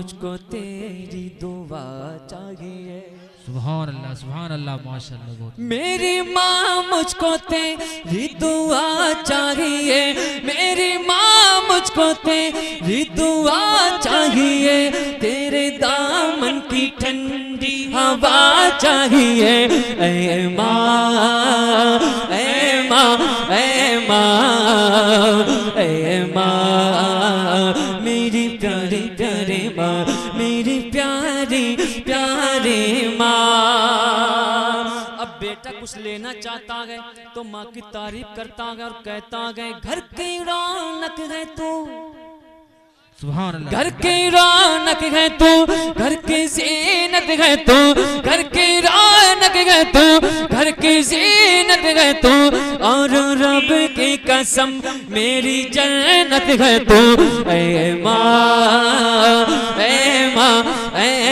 मुझको तेरी दुआ चाहिए। सुभान अल्लाह सुभान अल्लाह माशाल्लाह मेरी माँ मुझको तेरी दुआ चाहिए। मेरी माँ मुझको तेरी दुआ चाहिए। तेरे दामन की ठंडी हवा चाहिए। ऐ माँ ऐ माँ ऐ माँ ऐ माँ मेरी प्यारी प्यारी माँ मेरी प्यारी प्यारी माँ अब बेटा कुछ लेना चाहता है तो माँ की तारीफ़ करता है और कहता है घर की रौनक है तू। घर की रौनक है तू घर की जीनत है तू घर की रौनक है तू घर की जीनत है तू। और रब की कसम मेरी जन्नत है तू ऐ माँ। ऐं